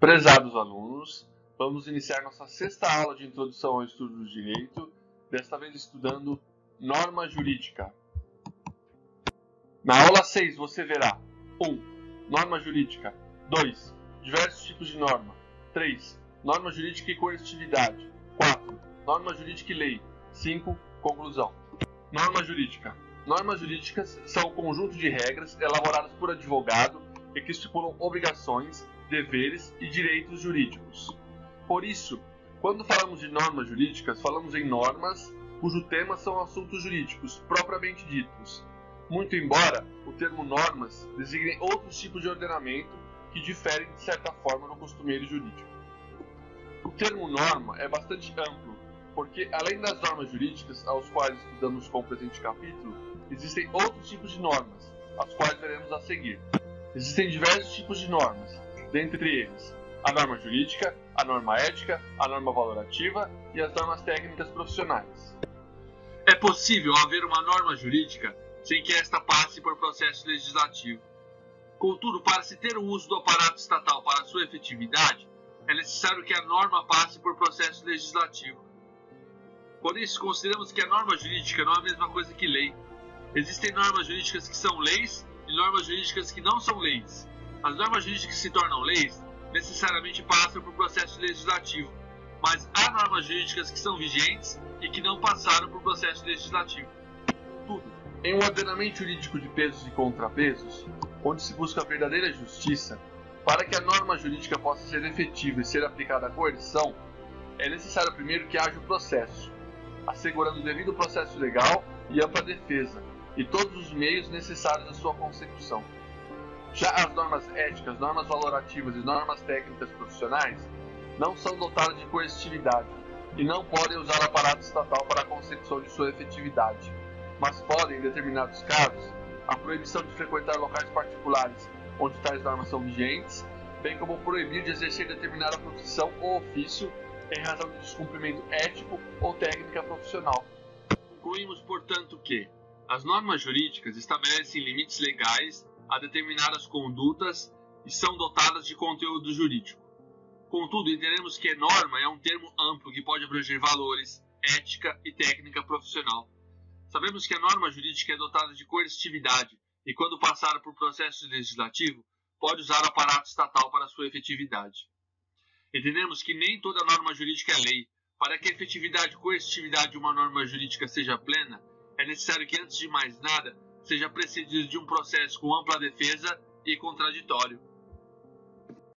Prezados alunos, vamos iniciar nossa sexta aula de introdução ao estudo do direito, desta vez estudando norma jurídica. Na aula 6 você verá 1. Um, norma jurídica 2. Diversos tipos de norma 3. Norma jurídica e coercitividade 4. Norma jurídica e lei 5. Conclusão Norma jurídica Normas jurídicas são o conjunto de regras elaboradas por advogado e que estipulam obrigações, deveres e direitos jurídicos. Por isso, quando falamos de normas jurídicas, falamos em normas cujo tema são assuntos jurídicos propriamente ditos, muito embora o termo normas designe outros tipos de ordenamento que diferem de certa forma no costumeiro jurídico. O termo norma é bastante amplo, porque além das normas jurídicas aos quais estudamos com o presente capítulo, existem outros tipos de normas, as quais veremos a seguir. Existem diversos tipos de normas, dentre eles a norma jurídica, a norma ética, a norma valorativa e as normas técnicas profissionais. É possível haver uma norma jurídica sem que esta passe por processo legislativo. Contudo, para se ter o uso do aparato estatal para sua efetividade, é necessário que a norma passe por processo legislativo. Por isso, consideramos que a norma jurídica não é a mesma coisa que lei. Existem normas jurídicas que são leis e normas jurídicas que não são leis. As normas jurídicas que se tornam leis necessariamente passam por processo legislativo, mas há normas jurídicas que são vigentes e que não passaram por processo legislativo. Tudo. Em um ordenamento jurídico de pesos e contrapesos, onde se busca a verdadeira justiça, para que a norma jurídica possa ser efetiva e ser aplicada à coerção, é necessário primeiro que haja o processo, assegurando o devido processo legal e ampla defesa, e todos os meios necessários à sua consecução. Já as normas éticas, normas valorativas e normas técnicas profissionais não são dotadas de coercitividade e não podem usar aparato estatal para a consecução de sua efetividade, mas podem, em determinados casos, a proibição de frequentar locais particulares onde tais normas são vigentes, bem como proibir de exercer determinada profissão ou ofício em razão de descumprimento ético ou técnica profissional. Concluímos, portanto, que as normas jurídicas estabelecem limites legais a determinadas condutas e são dotadas de conteúdo jurídico. Contudo, entendemos que norma é um termo amplo que pode abranger valores, ética e técnica profissional. Sabemos que a norma jurídica é dotada de coercitividade e, quando passar por processo legislativo, pode usar aparato estatal para sua efetividade. Entendemos que nem toda norma jurídica é lei. Para que a efetividade e coercitividade de uma norma jurídica seja plena, é necessário que, antes de mais nada, seja precedido de um processo com ampla defesa e contraditório.